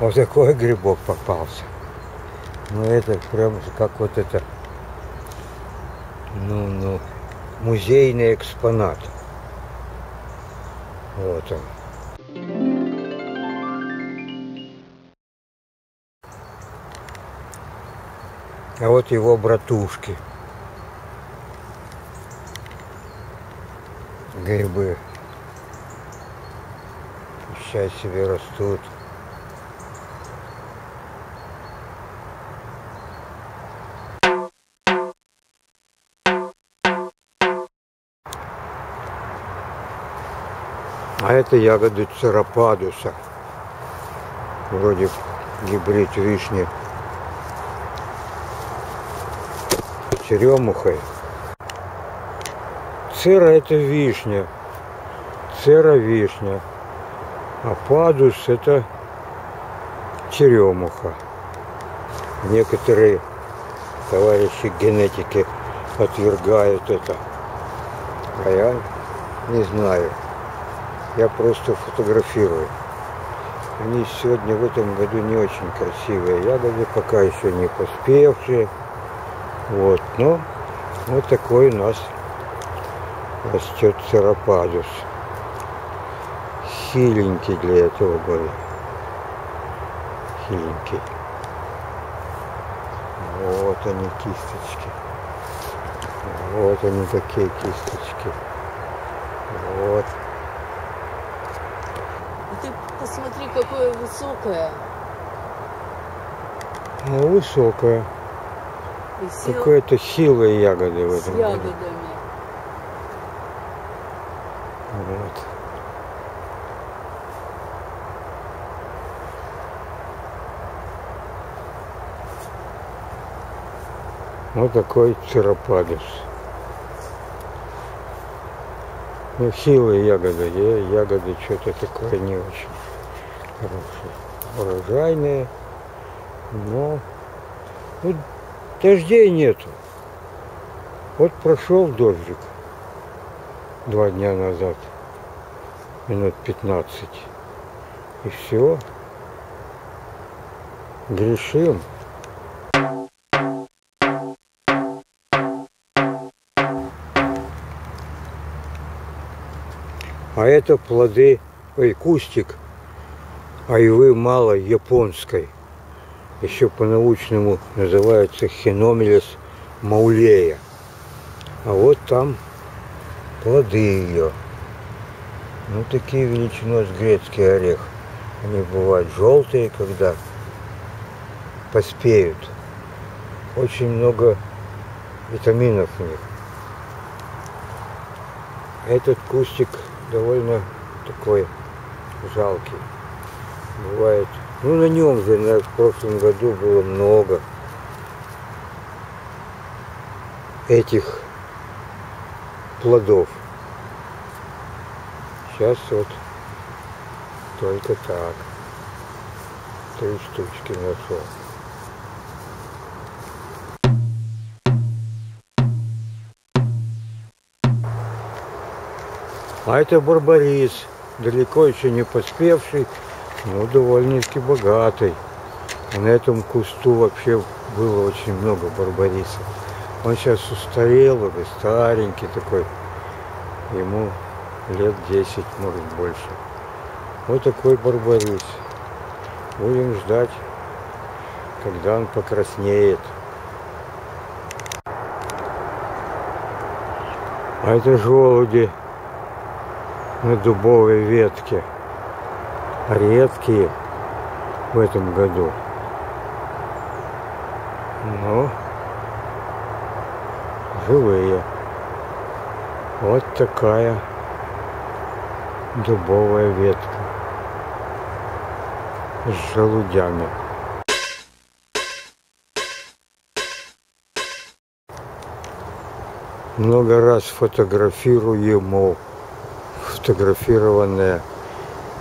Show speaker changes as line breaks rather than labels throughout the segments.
Вот такой грибок попался. Ну это прям как вот это, ну, ну, музейный экспонат. Вот он. А вот его братушки. Грибы. Сейчас себе растут. А это ягоды церападуса. Вроде гибрид вишни. Черемухой. Цера это вишня. Цера вишня. А падус это черемуха. Некоторые товарищи генетики отвергают это. А я не знаю. Я просто фотографирую. Они сегодня в этом году не очень красивые ягоды, пока еще не поспевшие. Вот, но вот такой у нас растет церападус. Хиленький для этого года. Хиленький. Вот они кисточки. Вот они такие кисточки. Вот.
Ты посмотри, какое высокое.
Ну,
все
Какая-то хилые ягоды в
с
этом году.
ягодами.
Вот. Вот такой церападус. Ну, хилые ягоды, я, ягоды что-то такое не очень хорошее. Урожайные, но ну, дождей нету. Вот прошел дождик два дня назад, минут 15. И все. Грешим. А это плоды, ой, кустик айвы малой японской. Еще по-научному называется хиномелис маулея. А вот там плоды ее. Ну, такие величиной с грецкий орех. Они бывают желтые, когда поспеют. Очень много витаминов в них. Этот кустик довольно такой жалкий. Бывает. Ну, на нем же на, в прошлом году было много этих плодов. Сейчас вот только так. Три штучки нашел. А это барбарис, далеко еще не поспевший, но довольно-таки богатый. И на этом кусту вообще было очень много барбарисов. Он сейчас устарел, уже старенький такой. Ему лет 10, может больше. Вот такой барбарис. Будем ждать, когда он покраснеет. А это желуди на дубовой ветке. Редкие в этом году. Но живые. Вот такая дубовая ветка с желудями. Много раз фотографируемо фотографированная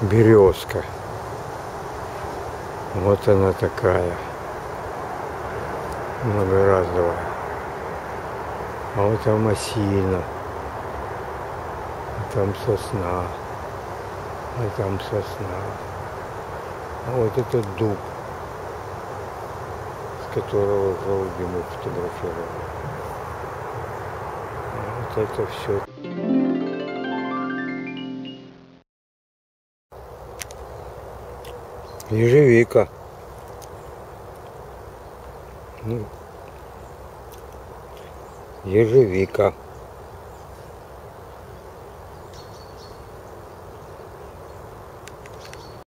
березка. Вот она такая. Многоразовая. А вот там осина. А там сосна. А там сосна. А вот этот дуб, с которого желуди мы фотографировали. Вот это все. Ежевика. Ну.